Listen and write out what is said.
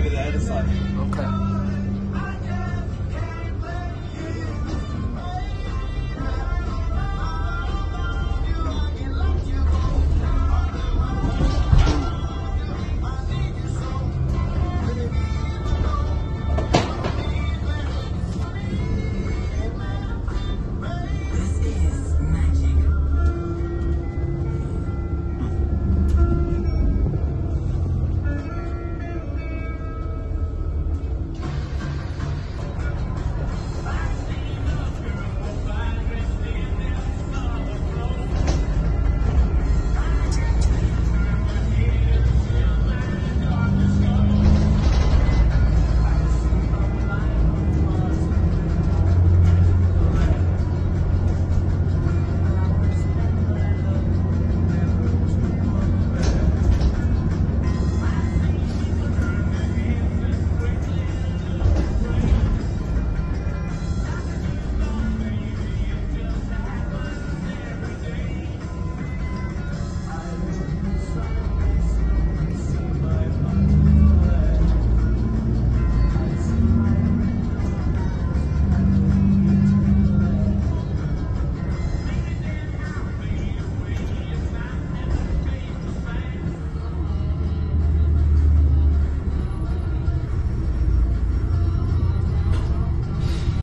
over there. It's like okay.